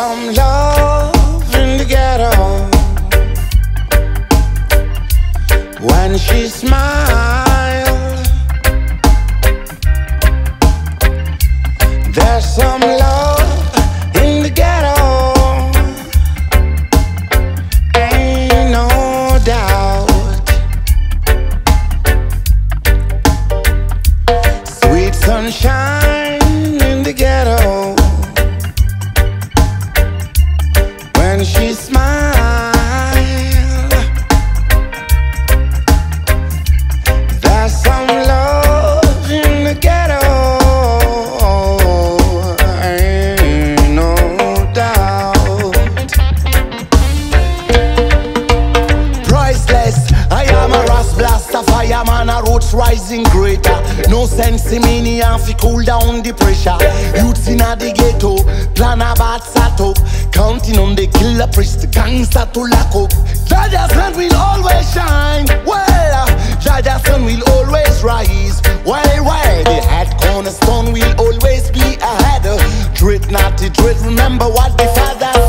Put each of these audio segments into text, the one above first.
some love in the ghetto when she smiles. There's some love rising greater. No sense in me, have to cool down the pressure. Youths in a the ghetto, plan a bad setup. Counting on the killer priest, gangster to lock up. Jah Jah's hand will always shine. Well, Jah Jah's sun will always rise. Well, well, the head cornerstone will always be ahead. Dread not the dread, remember what the father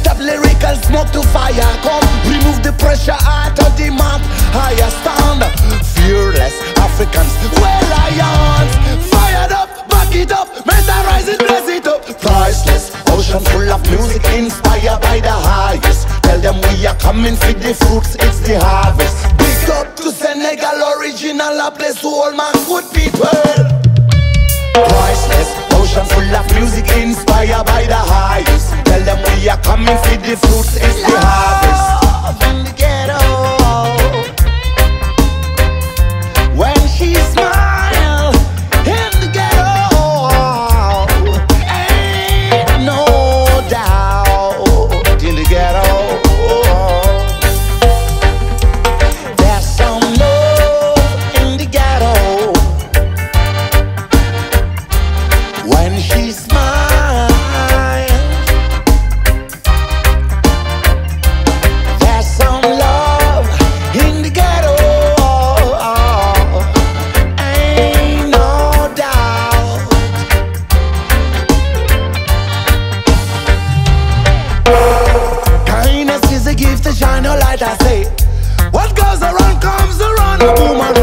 say live it up, lyrical smoke to fire. Come remove the pressure out of the map. Higher stand, fearless Africans, well lions. Fired up, back it up, mentalize it, bless it up. Priceless, ocean full of music inspired by the highest. Tell them we are coming for the fruits, it's the harvest. Big up to Senegal, original, a place to all my good people. Priceless, ocean full of music inspired by the highest. Tell them we are coming I say, what goes around comes around. A boomerang.